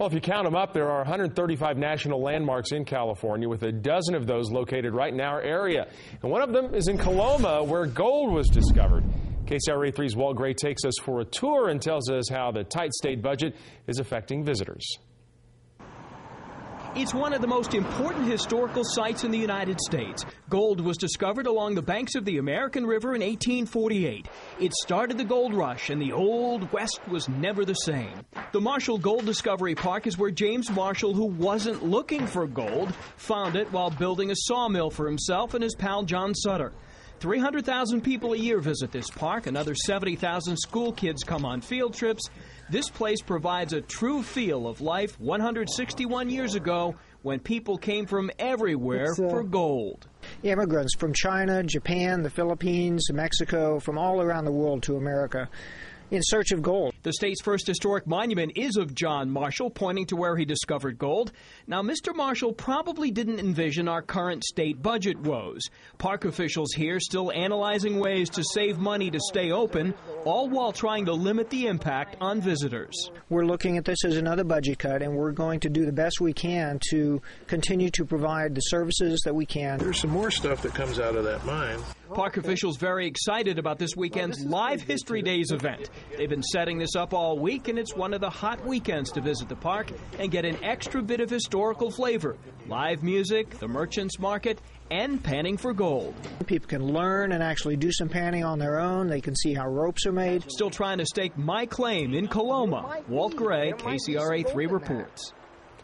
Well, if you count them up, there are 135 national landmarks in California, with a dozen of those located right in our area. And one of them is in Coloma, where gold was discovered. KCRA 3's Walt Gray takes us for a tour and tells us how the tight state budget is affecting visitors. It's one of the most important historical sites in the United States. Gold was discovered along the banks of the American River in 1848. It started the gold rush, and the Old West was never the same. The Marshall Gold Discovery Park is where James Marshall, who wasn't looking for gold, found it while building a sawmill for himself and his pal John Sutter. 300,000 people a year visit this park. Another 70,000 school kids come on field trips. This place provides a true feel of life 161 years ago when people came from everywhere uh, for gold. Immigrants from China, Japan, the Philippines, Mexico, from all around the world to America in search of gold. The state's first historic monument is of John Marshall, pointing to where he discovered gold. Now, Mr. Marshall probably didn't envision our current state budget woes. Park officials here still analyzing ways to save money to stay open, all while trying to limit the impact on visitors. We're looking at this as another budget cut, and we're going to do the best we can to continue to provide the services that we can. There's some more stuff that comes out of that mine. Park officials very excited about this weekend's Live History Days event. They've been setting this up all week, and it's one of the hot weekends to visit the park and get an extra bit of historical flavor. Live music, the merchants market, and panning for gold. People can learn and actually do some panning on their own. They can see how ropes are made. Still trying to stake my claim in Coloma. Walt Gray, KCRA 3 reports.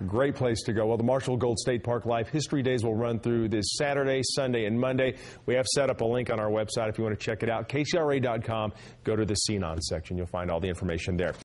Great place to go. Well, the Marshall Gold State Park Live History Days will run through this Saturday, Sunday, and Monday. We have set up a link on our website if you want to check it out. KCRA.com. Go to the Scene On section. You'll find all the information there.